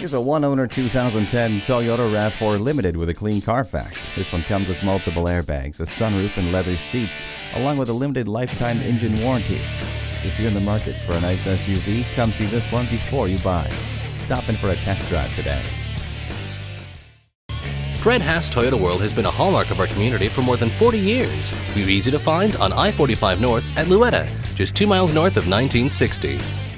Here's a one owner 2010 Toyota RAV4 Limited with a clean Carfax. This one comes with multiple airbags, a sunroof, and leather seats, along with a limited lifetime engine warranty. If you're in the market for a nice SUV, come see this one before you buy. Stop in for a test drive today. Fred Haas Toyota World has been a hallmark of our community for more than 40 years. We're easy to find on I 45 North at Louetta, just two miles north of 1960.